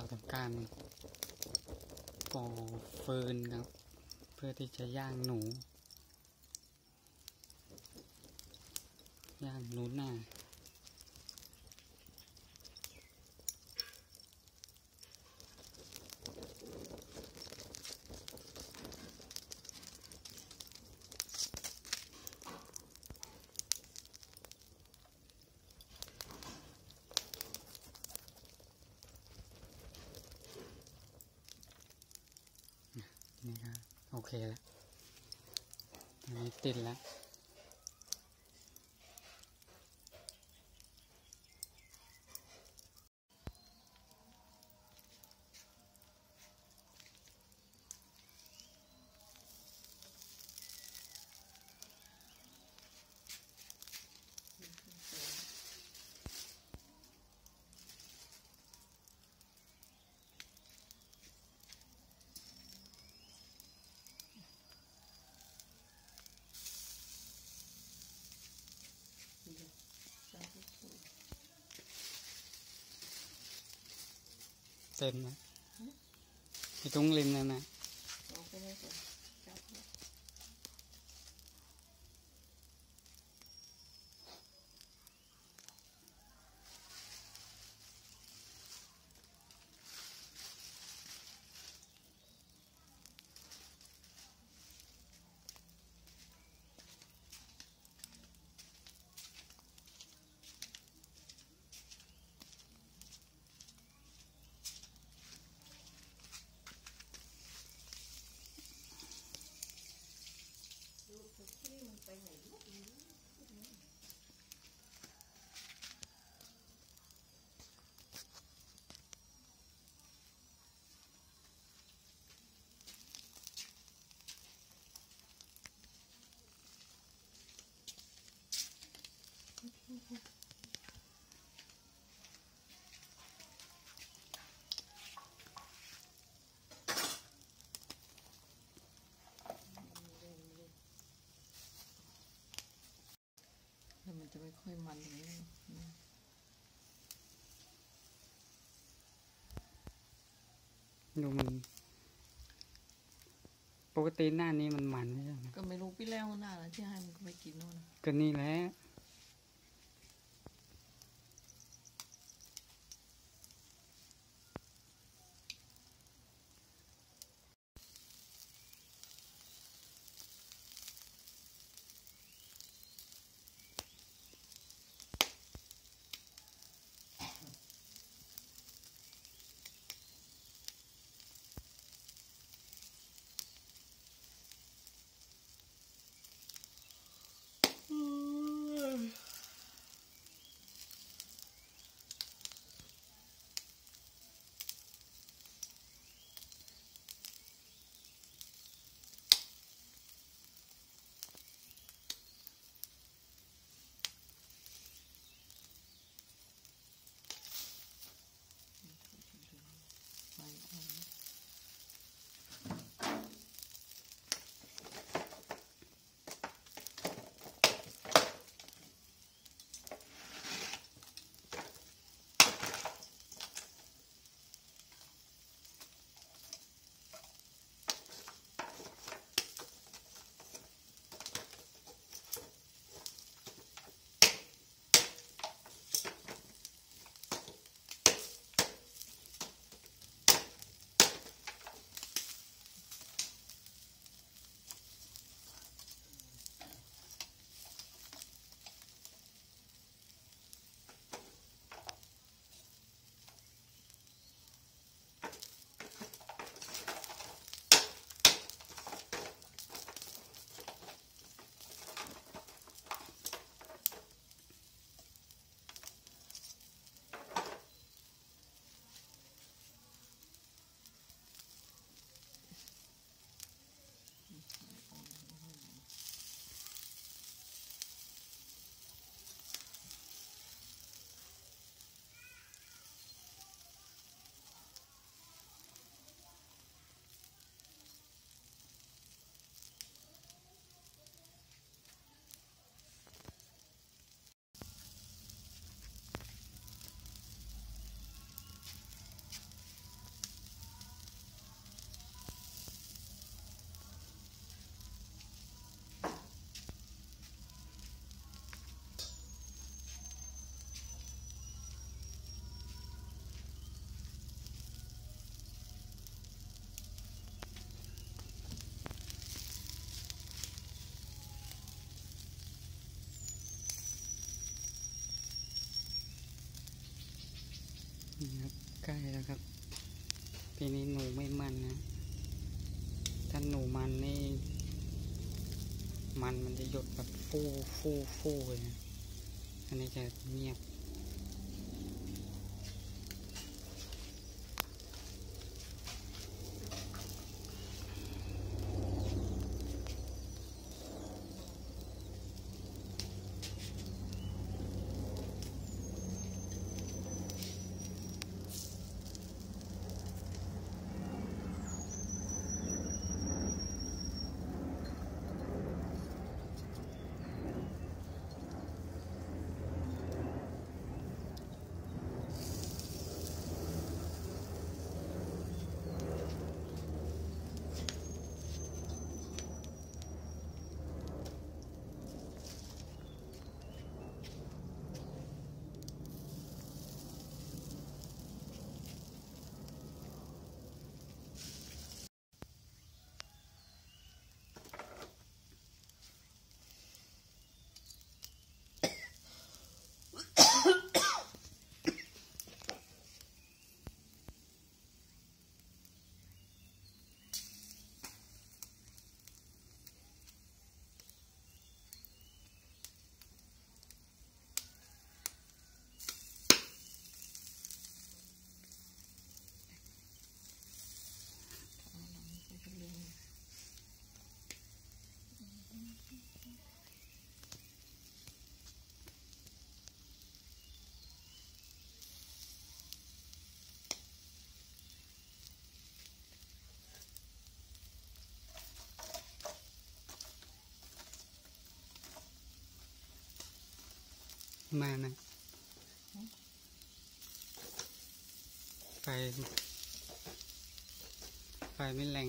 เราทำการก่อฟืนครับ เพื่อที่จะย่างหนู ย่างหนูหน้า นี่ครับโอเคแล้วอันนี้ติดแล้ว เต็มนะที่ตรงริมนั่นนะ จะไม่ค่อยมันอย่างนี้อืมดูมัน ปกติหน้านี้มันมันไม่ใช่ไหมก็ไม่รู้พี่แล้วหน้าแล้วที่ให้มันก็ไม่กินโน่นน่ะก็นี่แหละ ครับใกล้แล้วครับปีนี้หนูไม่มันนะ ถ้าหนูมันนี่ มันมันจะหยดแบบฟูฟูฟูเลยนะอันนี้จะเงียบ มานะไฟไฟไม่แรง